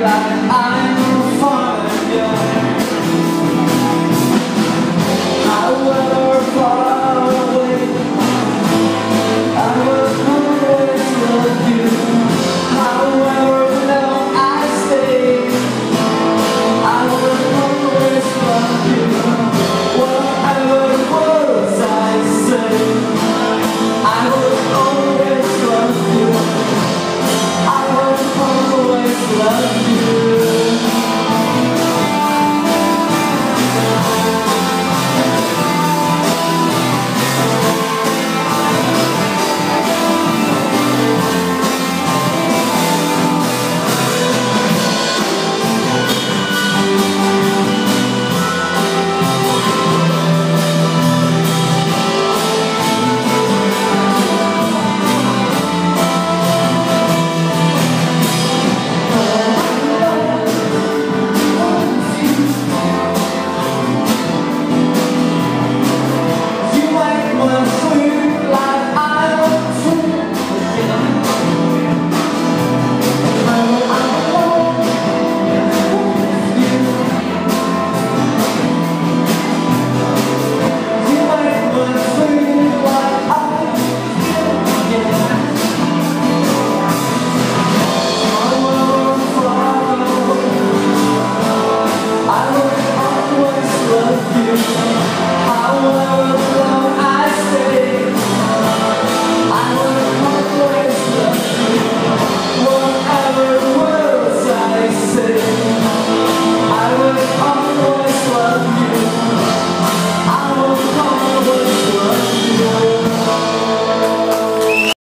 you